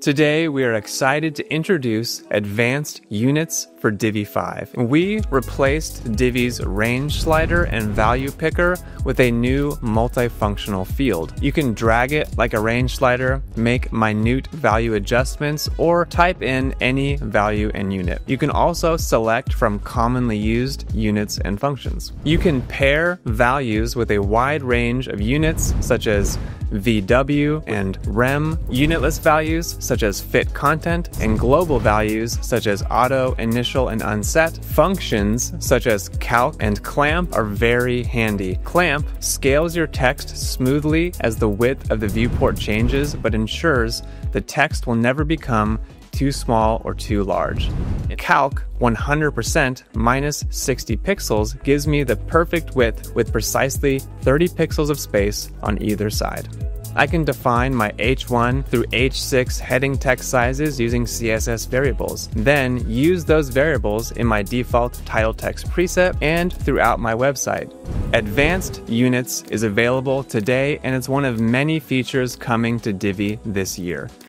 Today, we are excited to introduce advanced units for Divi 5. We replaced Divi's range slider and value picker with a new multifunctional field. You can drag it like a range slider, make minute value adjustments, or type in any value and unit. You can also select from commonly used units and functions. You can pair values with a wide range of units such as VW and REM, unitless values such as fit content, and global values such as auto, initial, and unset. Functions such as calc and clamp are very handy. Clamp scales your text smoothly as the width of the viewport changes, but ensures the text will never become too small or too large. Calc 100% minus 60 pixels gives me the perfect width with precisely 30 pixels of space on either side. I can define my H1 through H6 heading text sizes using CSS variables, then use those variables in my default title text preset and throughout my website. Advanced Units is available today and it's one of many features coming to Divi this year.